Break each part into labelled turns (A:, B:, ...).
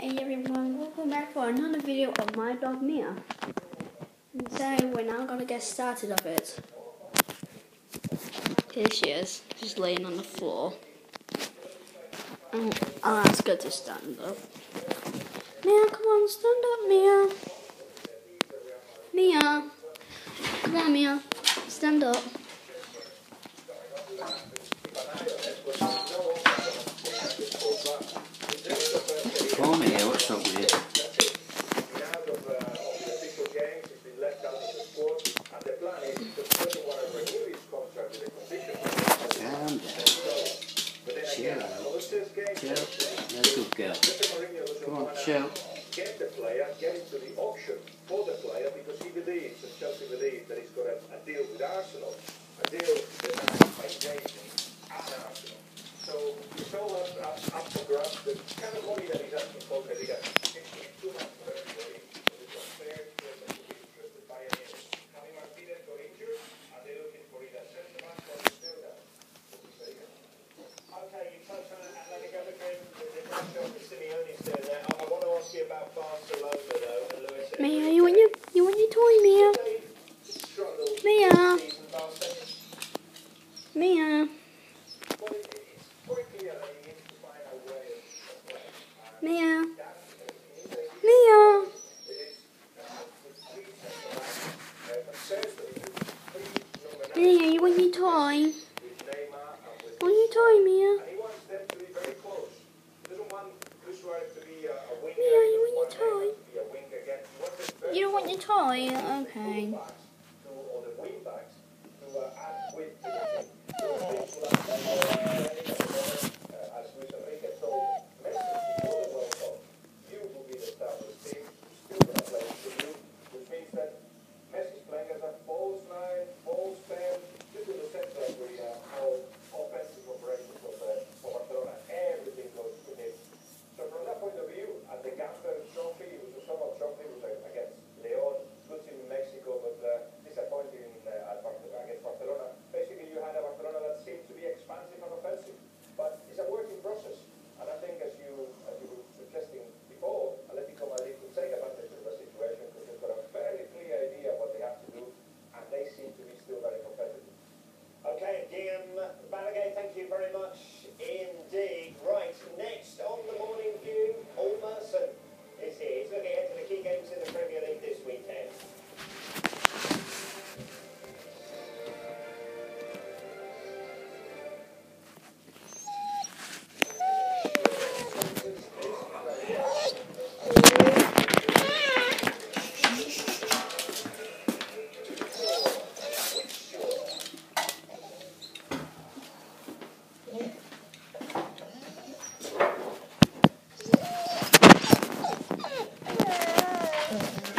A: Hey everyone, welcome back for another video of my dog Mia. And we're now gonna get started of it. Here she is, she's laying on the floor. Oh, I'll ask her to stand up. Mia, come on, stand up, Mia. Mia, come on, Mia, stand up.
B: Show.
C: Get the player, get him to the auction for the player because he believes, and Chelsea believes, that he's got a, a deal with Arsenal.
A: What's your toy? What's your toy, Mia? Mia, you want your toy? You don't want your toy? Okay.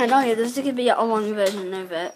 C: And on
A: Yeah, this is going to be a long version of it.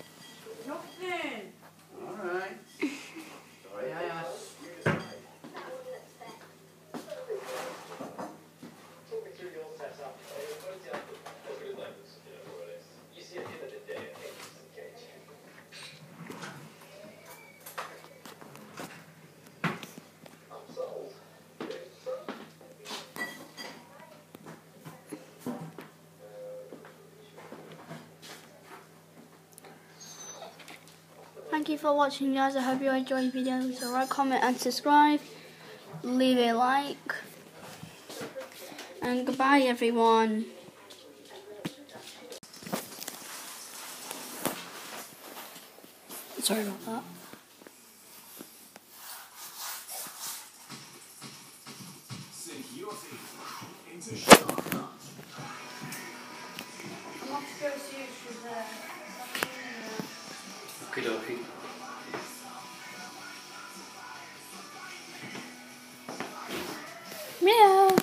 A: Thank you for watching guys. I hope you enjoyed the video. So like, comment and subscribe. Leave a like. And goodbye everyone.
D: Sorry about that.
E: I to go see if she's there.
B: Okie dokie.
D: Meow.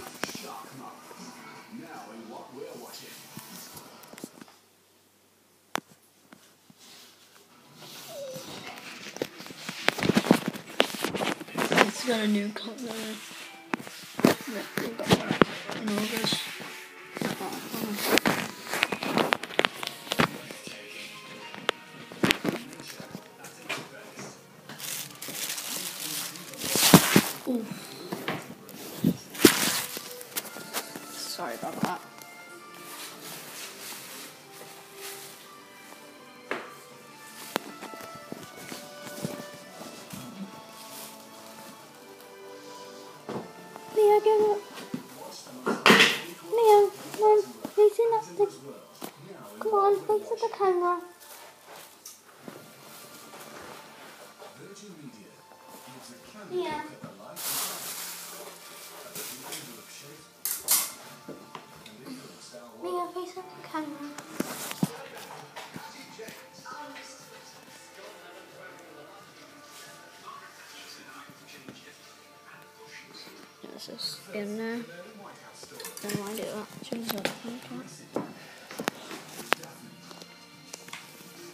D: It's got a new color. Yeah, Ooh. Sorry about that. This in there. Then why do that? Change that. Okay.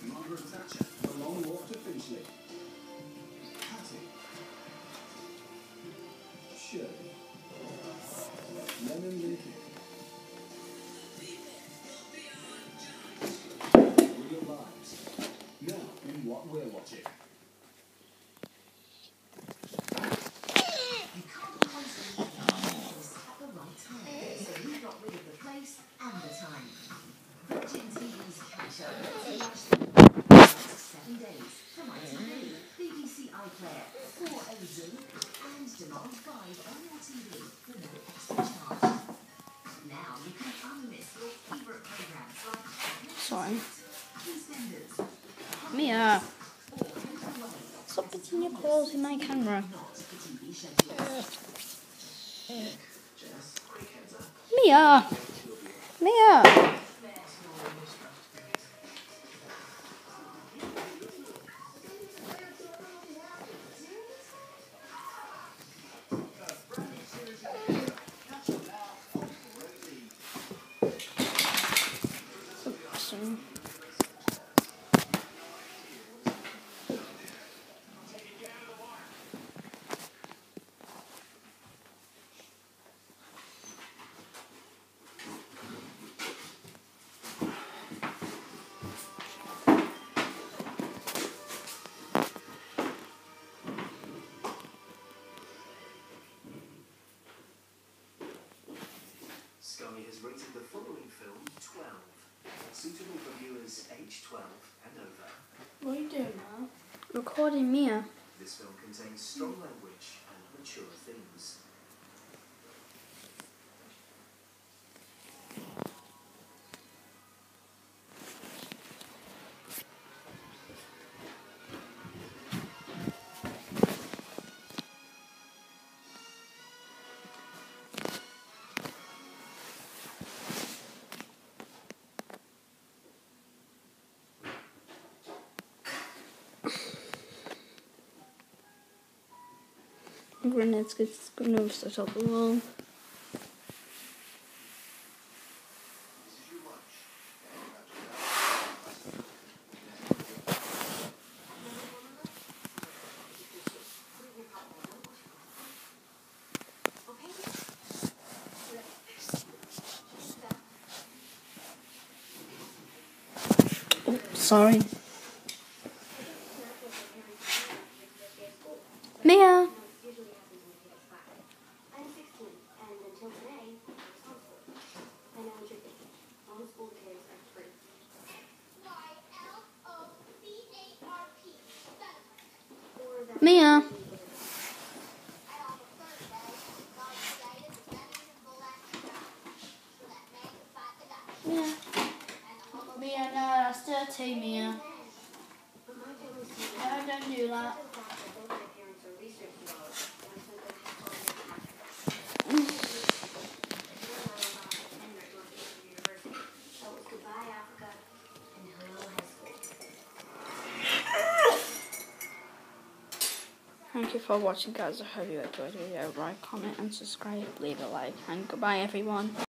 F: Margaret
G: got rid of the place and the time. Virgin TV's catch up lets you watch the next seven days from ITV, BBC iPlayer, 4AZ, and Demand 5 on your TV for no extra charge. Now you can unmiss your favourite programmes like
D: Sorry. Mia,
G: or Home Away,
D: stop putting your claws in my camera.
G: not the TV schedule.
D: Mia! Mia!
C: Has rated the following film 12, suitable for viewers age 12 and over.
E: What are you doing now?
D: Recording Mia.
C: This film contains strong language and mature themes.
D: Grenades gets grenades to top the wall. Oh, sorry. Mia!
H: I'm 16, and until today, I was homeschooled. I know what you're thinking. Homeschooled kids are free. Or that
D: Mia! Mia. Mia, no, that's dirty, Mia.
H: but my family's
C: do that.
G: Goodbye, Africa, and hello, high school.
C: Thank you for watching guys. I hope you enjoyed the video. Like, comment and subscribe. Leave a like. And goodbye everyone.